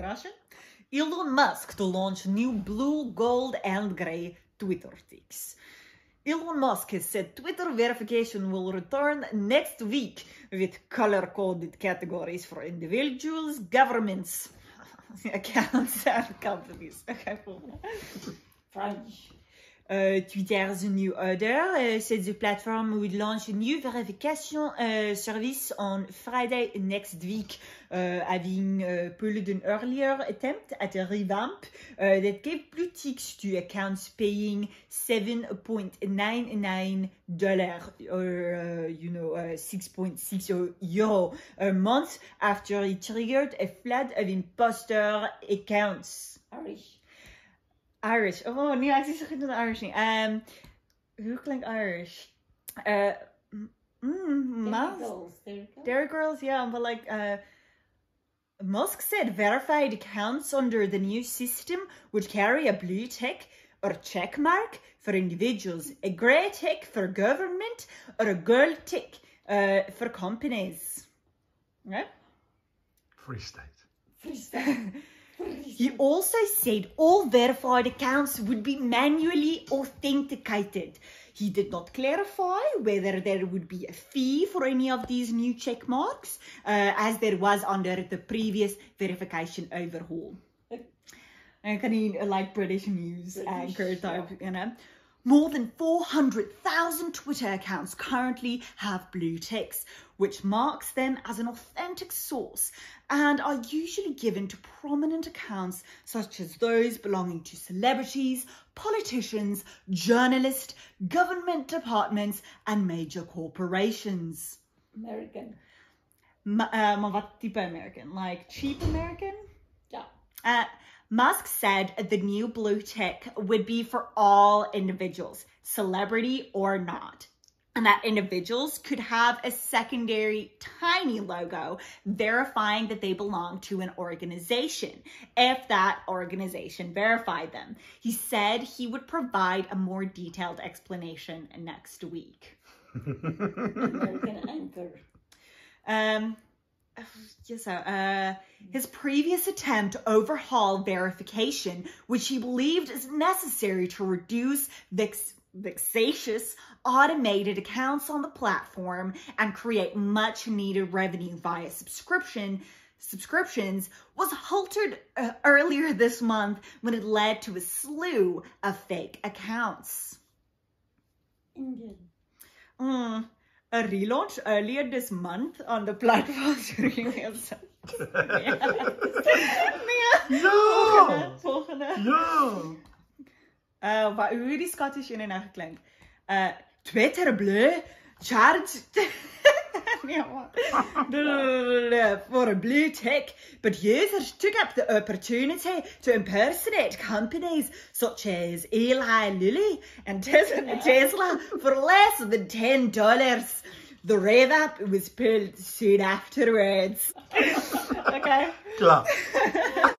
Russian. Elon Musk to launch new blue, gold, and grey Twitter ticks. Elon Musk has said Twitter verification will return next week with color coded categories for individuals, governments, accounts, and companies. Okay, French. Uh, Twitter's new order uh, said the platform would launch a new verification uh, service on Friday next week, uh, having uh, pulled an earlier attempt at a revamp uh, that gave blue ticks to accounts paying $7.99 or, you know, 6.6 euro a month after it triggered a flood of imposter accounts. Irish. Irish. Oh, nee, ek is so goed in Irish nie. Um, hoe klink Irish? Uh, mm, Mas? Girls. There you. Derry Girls, yeah, but like, uh, Musk said verified accounts under the new system would carry a blue tick or check mark for individuals, a grey tick for government, or a gold tick uh, for companies. Right? Free State. Free State. He also said all verified accounts would be manually authenticated. He did not clarify whether there would be a fee for any of these new check marks, uh, as there was under the previous verification overhaul. En kan nie like British news British, anchor type, yeah. you know. More than 400,000 Twitter accounts currently have blue ticks, which marks them as an authentic source and are usually given to prominent accounts such as those belonging to celebrities, politicians, journalists, government departments, and major corporations. American. Ma- uh, maar wat type American? Like cheap American? Yeah. Uh, Musk said the new blue tick would be for all individuals, celebrity or not. And that individuals could have a secondary tiny logo verifying that they belong to an organization if that organization verified them. He said he would provide a more detailed explanation next week. American anchor. Um, yes, uh, his previous attempt to overhaul verification, which he believed is necessary to reduce vex- vexatious automated accounts on the platform and create much needed revenue via subscription subscriptions was halted uh, earlier this month when it led to a slew of fake accounts. Indian. Mm, a relaunch earlier this month on the platform during the Nee. Ja! Volgende. Ja! Uh, waar, hoe die Scottish in en nou geklink. Uh, Twitter bleu, charge... nee, maar. For a blue tick, but users took up the opportunity to impersonate companies such as Eli Lilly and Tesla for less than $10. The revamp was pulled soon afterwards. okay. Klap.